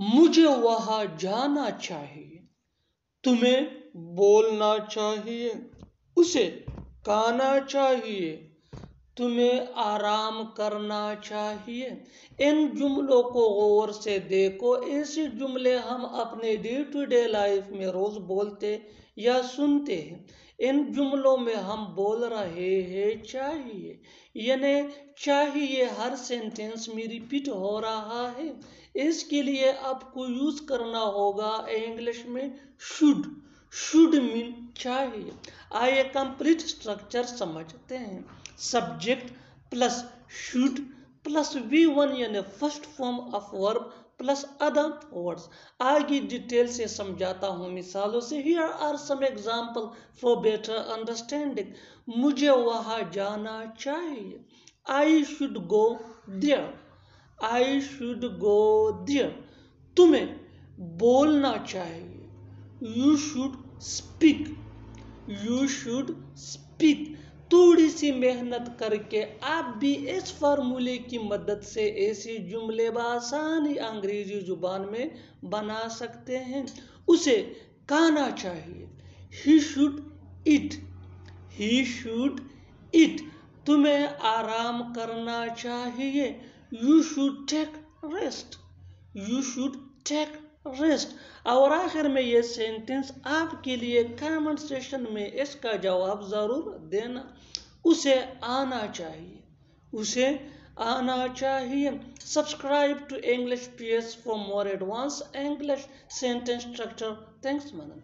मुझे वहाँ जाना चाहिए। तुम्हें बोलना चाहिए उसे गाना चाहिए। तुम्हें आराम करना चाहिए। इन जुमलों को गौर से देखो। ऐसे जुमले हम अपने डे टू डे लाइफ में रोज बोलते या सुनते हैं। इन जुमलों में हम बोल रहे हैं, चाहिए। यानी, चाहिए हर सेंटेंस में रिपीट हो रहा है। इसके लिए आपको यूज़ करना होगा इंग्लिश में शुड शुड मीन चाहिए। आइए कंप्लीट स्ट्रक्चर समझते हैं। Subject plus should plus V one यानी first form of verb plus other words आगे डिटेल से समझाता हूँ। मिसालों से here are some example for better understanding मुझे वहाँ जाना चाहिए। I should go there I should go there तुम्हें बोलना चाहिए। You should speak you should speak थोड़ी सी मेहनत करके आप भी इस फार्मूले की मदद से ऐसे जुमले बासानी अंग्रेज़ी ज़ुबान में बना सकते हैं। उसे कहना चाहिए he should it he should it तुम्हें आराम करना चाहिए। You should take rest you should take rest. और आखिर में ये सेंटेंस आपके लिए कमेंट सेशन में इसका जवाब ज़रूर देना। उसे आना चाहिए। उसे आना चाहिए। Subscribe to English P S for more advance English sentence structure thanks Madan